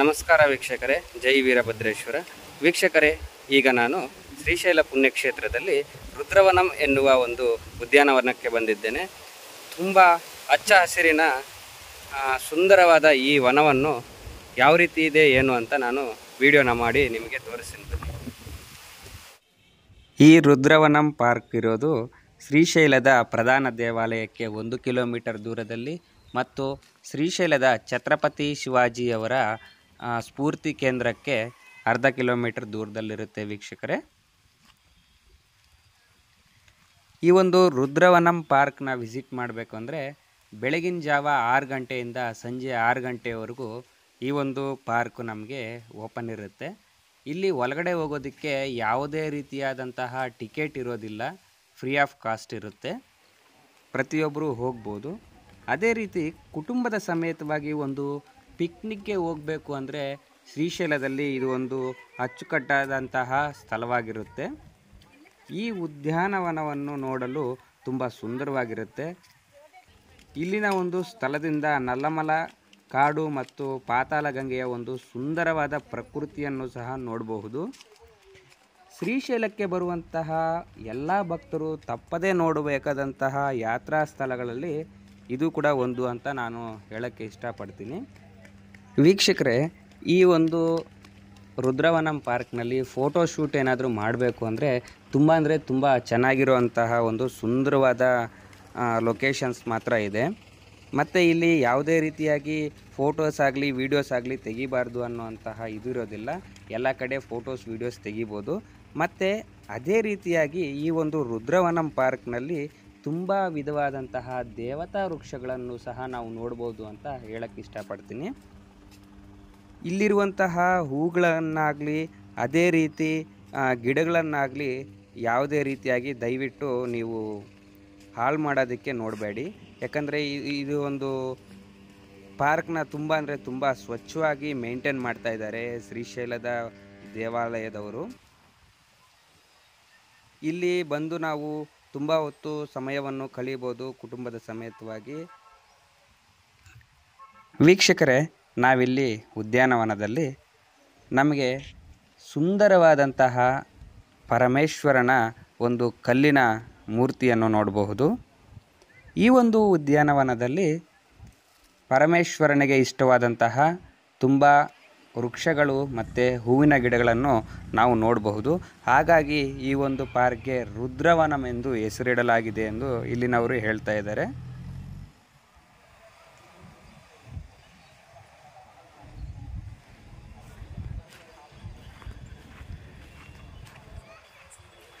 ನಮಸ್ಕಾರ ವೀಕ್ಷಕರೇ, ಜೈ ವೀರಭದ್ರೇಶ್ವರ. ವೀಕ್ಷಕರೇ, ಈಗ ನಾನು ಶ್ರೀಶೈಲ ಪುಣ್ಯಕ್ಷೇತ್ರದಲ್ಲಿ ರುದ್ರವನಂ ಎನ್ನುವ ಒಂದು ಉದ್ಯಾನವನಕ್ಕೆ ಬಂದಿದ್ದೇನೆ. ತುಂಬ ಹಚ್ಚ ಹಸಿರಿನ ಸುಂದರವಾದ ಈ ವನವನ್ನು ಯಾವ ರೀತಿ ಇದೆ, ಏನು ಅಂತ ನಾನು ವಿಡಿಯೋನ ಮಾಡಿ ನಿಮಗೆ ತೋರಿಸ್ತೀನಿ. ಈ ರುದ್ರವನಂ ಪಾರ್ಕ್ ಇರೋದು ಶ್ರೀಶೈಲದ ಪ್ರಧಾನ ದೇವಾಲಯಕ್ಕೆ ಒಂದು ಕಿಲೋಮೀಟರ್ ದೂರದಲ್ಲಿ ಮತ್ತು ಶ್ರೀಶೈಲದ ಛತ್ರಪತಿ ಶಿವಾಜಿಯವರ ಸ್ಫೂರ್ತಿ ಕೇಂದ್ರಕ್ಕೆ ಅರ್ಧ ಕಿಲೋಮೀಟರ್ ದೂರದಲ್ಲಿರುತ್ತೆ ವೀಕ್ಷಕರೇ. ಈ ಒಂದು ರುದ್ರವನಂ ಪಾರ್ಕ್ನ ವಿಸಿಟ್ ಮಾಡಬೇಕು ಅಂದರೆ ಬೆಳಗಿನ ಜಾವ ಆರು ಗಂಟೆಯಿಂದ ಸಂಜೆ ಆರು ಗಂಟೆವರೆಗೂ ಈ ಒಂದು ಪಾರ್ಕು ನಮಗೆ ಓಪನ್ ಇರುತ್ತೆ. ಇಲ್ಲಿ ಒಳಗಡೆ ಹೋಗೋದಕ್ಕೆ ಯಾವುದೇ ರೀತಿಯಾದಂತಹ ಟಿಕೆಟ್ ಇರೋದಿಲ್ಲ. ಫ್ರೀ ಆಫ್ ಕಾಸ್ಟ್ ಇರುತ್ತೆ. ಪ್ರತಿಯೊಬ್ಬರು ಹೋಗ್ಬೋದು. ಅದೇ ರೀತಿ ಕುಟುಂಬದ ಸಮೇತವಾಗಿ ಒಂದು ಪಿಕ್ನಿಕ್ಗೆ ಹೋಗಬೇಕು ಅಂದರೆ ಶ್ರೀಶೈಲದಲ್ಲಿ ಇದು ಒಂದು ಅಚ್ಚುಕಟ್ಟಾದಂತಹ ಸ್ಥಳವಾಗಿರುತ್ತೆ. ಈ ಉದ್ಯಾನವನವನ್ನು ನೋಡಲು ತುಂಬ ಸುಂದರವಾಗಿರುತ್ತೆ. ಇಲ್ಲಿನ ಒಂದು ಸ್ಥಳದಿಂದ ನಲ್ಲಮಲ, ಕಾಡು ಮತ್ತು ಪಾತಾಳಗಂಗೆಯ ಒಂದು ಸುಂದರವಾದ ಪ್ರಕೃತಿಯನ್ನು ಸಹ ನೋಡಬಹುದು. ಶ್ರೀಶೈಲಕ್ಕೆ ಬರುವಂತಹ ಎಲ್ಲ ಭಕ್ತರು ತಪ್ಪದೇ ನೋಡಬೇಕಾದಂತಹ ಯಾತ್ರಾ ಸ್ಥಳಗಳಲ್ಲಿ ಇದು ಕೂಡ ಒಂದು ಅಂತ ನಾನು ಹೇಳೋಕ್ಕೆ ಇಷ್ಟಪಡ್ತೀನಿ. ವೀಕ್ಷಕರೇ, ಈ ಒಂದು ರುದ್ರವನಂ ಪಾರ್ಕ್ನಲ್ಲಿ ಫೋಟೋ ಶೂಟ್ ಏನಾದರೂ ಮಾಡಬೇಕು ಅಂದರೆ ತುಂಬ ಅಂದರೆ ತುಂಬ ಚೆನ್ನಾಗಿರುವಂತಹ ಒಂದು ಸುಂದರವಾದ ಲೊಕೇಶನ್ಸ್ ಮಾತ್ರ ಇದೆ. ಮತ್ತು ಇಲ್ಲಿ ಯಾವುದೇ ರೀತಿಯಾಗಿ ಫೋಟೋಸ್ ಆಗಲಿ ವೀಡಿಯೋಸ್ ಆಗಲಿ ತೆಗಿಬಾರ್ದು ಅನ್ನುವಂತಹ ಇದು ಇರೋದಿಲ್ಲ. ಎಲ್ಲ ಕಡೆ ಫೋಟೋಸ್ ವೀಡಿಯೋಸ್ ತೆಗಿಬೋದು. ಮತ್ತು ಅದೇ ರೀತಿಯಾಗಿ ಈ ಒಂದು ರುದ್ರವನಂ ಪಾರ್ಕ್ನಲ್ಲಿ ತುಂಬ ವಿಧವಾದಂತಹ ದೇವತಾ ವೃಕ್ಷಗಳನ್ನು ಸಹ ನಾವು ನೋಡ್ಬೋದು ಅಂತ ಹೇಳಕ್ಕೆ ಇಷ್ಟಪಡ್ತೀನಿ. ಇಲ್ಲಿರುವಂತಹ ಹೂಗಳನ್ನಾಗಲಿ, ಅದೇ ರೀತಿ ಗಿಡಗಳನ್ನಾಗಲಿ ಯಾವುದೇ ರೀತಿಯಾಗಿ ದಯವಿಟ್ಟು ನೀವು ಹಾಳು ಮಾಡೋದಕ್ಕೆ ನೋಡಬೇಡಿ. ಯಾಕಂದರೆ ಇದು ಒಂದು ಪಾರ್ಕ್ನ ತುಂಬ ಅಂದರೆ ತುಂಬ ಸ್ವಚ್ಛವಾಗಿ ಮೇಂಟೈನ್ ಮಾಡ್ತಾ ಇದ್ದಾರೆ ಶ್ರೀಶೈಲದ ದೇವಾಲಯದವರು. ಇಲ್ಲಿ ಬಂದು ನಾವು ತುಂಬ ಹೊತ್ತು ಸಮಯವನ್ನು ಕಳೆಯಬಹುದು ಕುಟುಂಬದ ಸಮೇತವಾಗಿ. ವೀಕ್ಷಕರೇ ನಾವಿಲ್ಲಿ ಉದ್ಯಾನವನದಲ್ಲಿ ನಮಗೆ ಸುಂದರವಾದಂತಹ ಪರಮೇಶ್ವರನ ಒಂದು ಕಲ್ಲಿನ ಮೂರ್ತಿಯನ್ನು ನೋಡಬಹುದು. ಈ ಒಂದು ಉದ್ಯಾನವನದಲ್ಲಿ ಪರಮೇಶ್ವರನಿಗೆ ಇಷ್ಟವಾದಂತಹ ತುಂಬ ವೃಕ್ಷಗಳು ಮತ್ತು ಹೂವಿನ ಗಿಡಗಳನ್ನು ನಾವು ನೋಡಬಹುದು. ಹಾಗಾಗಿ ಈ ಒಂದು ಪಾರ್ಕ್ಗೆ ರುದ್ರವನಮೆಂದು ಹೆಸರಿಡಲಾಗಿದೆ ಎಂದು ಇಲ್ಲಿನವರು ಹೇಳ್ತಾ ಇದ್ದಾರೆ.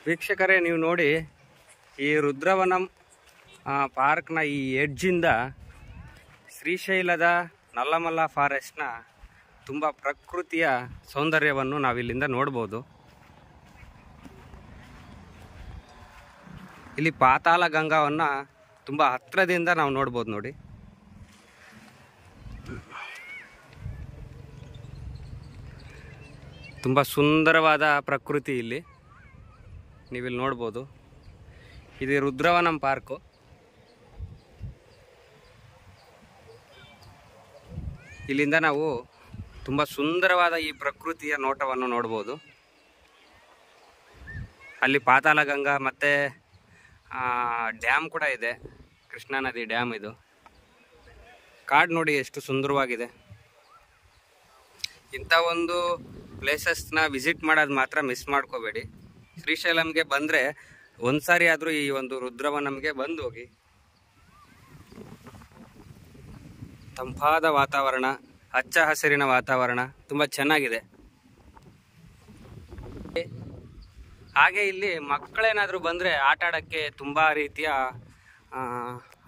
ವೀಕ್ಷಕರೇ, ನೀವು ನೋಡಿ ಈ ರುದ್ರವನಂ ಪಾರ್ಕ್ನ ಈ ಎಡ್ಜಿಂದ ಶ್ರೀಶೈಲದ ನಲ್ಲಮಲ್ಲ ಫಾರೆಸ್ಟ್ನ ತುಂಬ ಪ್ರಕೃತಿಯ ಸೌಂದರ್ಯವನ್ನು ನಾವಿಲ್ಲಿಂದ ನೋಡ್ಬೋದು. ಇಲ್ಲಿ ಪಾತಾಳ ಗಂಗಾವನ್ನು ತುಂಬ ಹತ್ತಿರದಿಂದ ನಾವು ನೋಡ್ಬೋದು ನೋಡಿ. ತುಂಬ ಸುಂದರವಾದ ಪ್ರಕೃತಿ ಇಲ್ಲಿ. ನೀವಿಲ್ಲಿ ನೋಡ್ಬೋದು. ಇದು ರುದ್ರವನಂ ಪಾರ್ಕು. ಇಲ್ಲಿಂದ ನಾವು ತುಂಬ ಸುಂದರವಾದ ಈ ಪ್ರಕೃತಿಯ ನೋಟವನ್ನು ನೋಡ್ಬೋದು. ಅಲ್ಲಿ ಪಾತಾಳಗಂಗಾ ಮತ್ತು ಡ್ಯಾಮ್ ಕೂಡ ಇದೆ. ಕೃಷ್ಣಾ ನದಿ ಡ್ಯಾಮ್ ಇದು. ಕಾಡು ನೋಡಿ ಎಷ್ಟು ಸುಂದರವಾಗಿದೆ. ಇಂಥ ಒಂದು ಪ್ಲೇಸಸ್ನ ವಿಸಿಟ್ ಮಾಡೋದು ಮಾತ್ರ ಮಿಸ್ ಮಾಡ್ಕೋಬೇಡಿ. ಶ್ರೀಶೈಲಂಗೆ ಬಂದರೆ ಒಂದು ಸಾರಿ ಆದರೂ ಈ ಒಂದು ರುದ್ರವ ನಮಗೆ ಬಂದು ಹೋಗಿ ತಂಪಾದ ವಾತಾವರಣ, ಹಚ್ಚ ಹಸಿರಿನ ವಾತಾವರಣ, ತುಂಬ ಚೆನ್ನಾಗಿದೆ. ಹಾಗೆ ಇಲ್ಲಿ ಮಕ್ಕಳೇನಾದರೂ ಬಂದರೆ ಆಟ ಆಡೋಕ್ಕೆ ತುಂಬ ರೀತಿಯ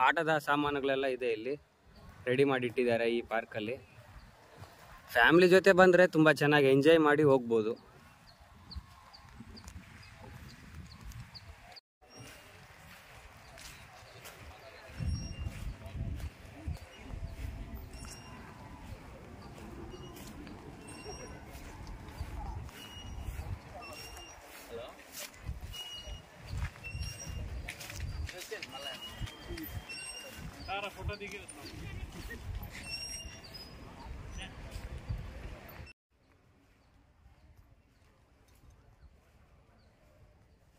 ಆಟದ ಸಾಮಾನುಗಳೆಲ್ಲ ಇದೆ ಇಲ್ಲಿ. ರೆಡಿ ಮಾಡಿ ಇಟ್ಟಿದ್ದಾರೆ ಈ ಪಾರ್ಕಲ್ಲಿ. ಫ್ಯಾಮಿಲಿ ಜೊತೆ ಬಂದರೆ ತುಂಬ ಚೆನ್ನಾಗಿ ಎಂಜಾಯ್ ಮಾಡಿ ಹೋಗ್ಬೋದು.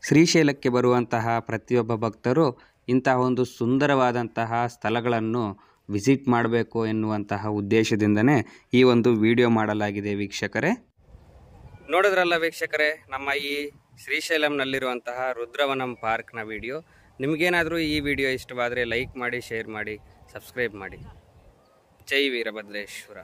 ಶ್ರೀಶೈಲಕ್ಕೆ ಬರುವಂತಹ ಪ್ರತಿಯೊಬ್ಬ ಭಕ್ತರು ಇಂತಹ ಒಂದು ಸುಂದರವಾದಂತಹ ಸ್ಥಳಗಳನ್ನು ವಿಸಿಟ್ ಮಾಡಬೇಕು ಎನ್ನುವಂತಹ ಉದ್ದೇಶದಿಂದನೇ ಈ ಒಂದು ವಿಡಿಯೋ ಮಾಡಲಾಗಿದೆ ವೀಕ್ಷಕರೇ. ನೋಡಿದ್ರಲ್ಲ ವೀಕ್ಷಕರೇ, ನಮ್ಮ ಈ ಶ್ರೀಶೈಲಂನಲ್ಲಿರುವಂತಹ ರುದ್ರವನಂ ಪಾರ್ಕ್ನ ವಿಡಿಯೋ. ನಿಮಗೇನಾದರೂ ಈ ವಿಡಿಯೋ ಇಷ್ಟವಾದರೆ ಲೈಕ್ ಮಾಡಿ, ಶೇರ್ ಮಾಡಿ ಸಬ್ಸ್ಕ್ರೈಬ್ ಮಾಡಿ. ಜೈ ವೀರಭದ್ರೇಶ್ವರ.